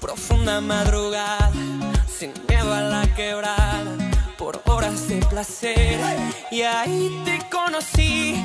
Profunda madrugada, sin miedo a la quebrada, por horas de placer. Y ahí te conocí,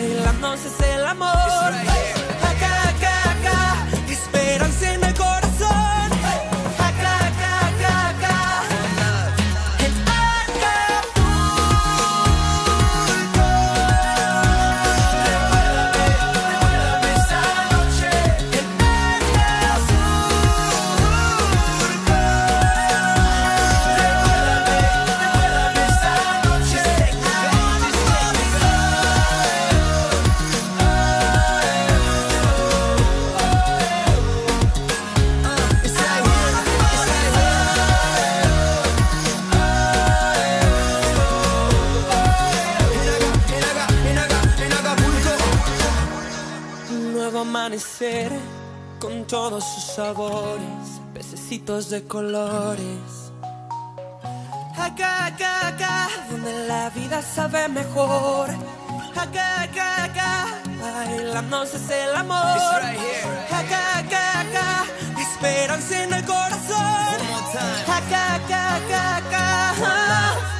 Bailando es el amor. Con todos sus sabores, pececitos de colores. Acá, acá, acá, donde la vida sabe mejor. Acá, acá, acá, bailando es el amor. It's right here. Acá, acá, acá, esperanza en el corazón. Acá, acá, acá, acá.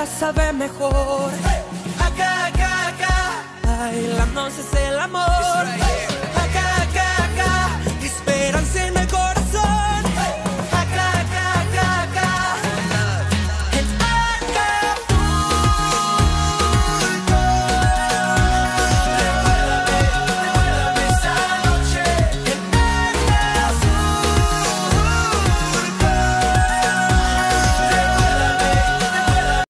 la sabe mejor. Acá, acá, acá, bailándose es el amor.